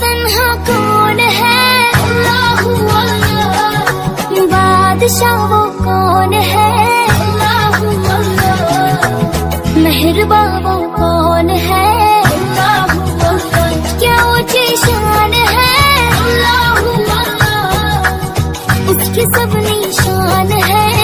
तन्हा कौन है। अल्लाह बादशाह वो कौन है? अल्लाहु अल्लाह। वो कौन है? अल्लाह क्या ऊँची शान है? अल्लाह उसकी सब निशान है।